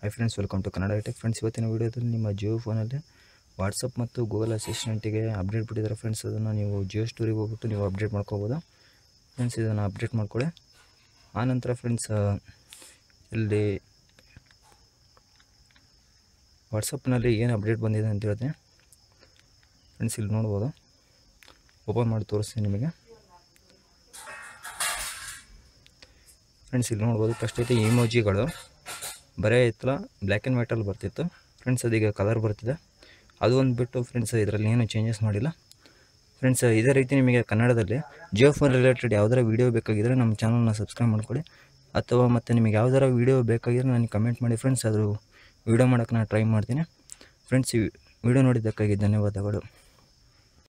Hi friends welcome to Kannada tech friends ಇವತ್ತಿನ ವೀಡಿಯೋದಲ್ಲಿ ನಿಮ್ಮ ಜಿಯೋ ಫೋನಲ್ಲಿ ವಾಟ್ಸಪ್ ಮತ್ತು ಗೂಗಲ್ ಅಸಿಸ್ಟೆಂಟಿಗೆ ಅಪ್ಡೇಟ್ ಬಿಟ್ಟಿದ್ದಾರೆ ಫ್ರೆಂಡ್ಸ್ ಅದನ್ನು ನೀವು ಜಿಯೋ ಸ್ಟೋರಿಗೆ ಹೋಗ್ಬಿಟ್ಟು ನೀವು ಅಪ್ಡೇಟ್ ಮಾಡ್ಕೋಬೋದು. ಫ್ರೆಂಡ್ಸ್ ಇದನ್ನು ಅಪ್ಡೇಟ್ ಮಾಡ್ಕೊಳ್ಳಿ. ಆನಂತರ ಫ್ರೆಂಡ್ಸ್ ಇಲ್ಲಿ ವಾಟ್ಸಪ್ನಲ್ಲಿ ಏನು ಅಪ್ಡೇಟ್ ಬಂದಿದೆ ಅಂತ ಹೇಳ್ತೀನಿ. ಫ್ರೆಂಡ್ಸ್ ಇಲ್ಲಿ ನೋಡ್ಬೋದು. ಓಪನ್ ಮಾಡಿ ತೋರಿಸ್ತೀನಿ ನಿಮಗೆ. ಫ್ರೆಂಡ್ಸ್ ಇಲ್ಲಿ ನೋಡ್ಬೋದು. ಫಸ್ಟ್ ಐತೆ ಇಮೋಜಿಗಳು ಬರೇ ಇತ್ತಲ್ಲ ಬ್ಲ್ಯಾಕ್ ಆ್ಯಂಡ್ ವೈಟಲ್ಲಿ ಬರ್ತಿತ್ತು. ಫ್ರೆಂಡ್ಸ್ ಅದೀಗ ಕಲರ್ ಬರ್ತಿದೆ. ಅದು ಒಂದು ಬಿಟ್ಟು ಫ್ರೆಂಡ್ಸ್ ಇದರಲ್ಲಿ ಏನು ಚೇಂಜಸ್ ಮಾಡಿಲ್ಲ. ಫ್ರೆಂಡ್ಸ್ ಇದೇ ರೀತಿ ನಿಮಗೆ ಕನ್ನಡದಲ್ಲಿ ಜಿಯೋ ಫೋನ್ ರಿಲೇಟೆಡ್ ಯಾವ್ದಾರ ವೀಡಿಯೋ ಬೇಕಾಗಿದ್ದರೆ ನಮ್ಮ ಚಾನಲ್ನ ಸಬ್ಸ್ಕ್ರೈಬ್ ಮಾಡ್ಕೊಳ್ಳಿ ಅಥವಾ ಮತ್ತು ನಿಮಗೆ ಯಾವ್ದಾರ ವೀಡಿಯೋ ಬೇಕಾಗಿದ್ರೆ ನನಗೆ ಕಮೆಂಟ್ ಮಾಡಿ. ಫ್ರೆಂಡ್ಸ್ ಅದು ವೀಡಿಯೋ ಮಾಡೋಕ್ಕೆ ನಾನು ಟ್ರೈ ಮಾಡ್ತೀನಿ. ಫ್ರೆಂಡ್ಸ್ ಈ ವಿಡಿಯೋ ನೋಡಿದ್ದಕ್ಕಾಗಿ ಧನ್ಯವಾದಗಳು.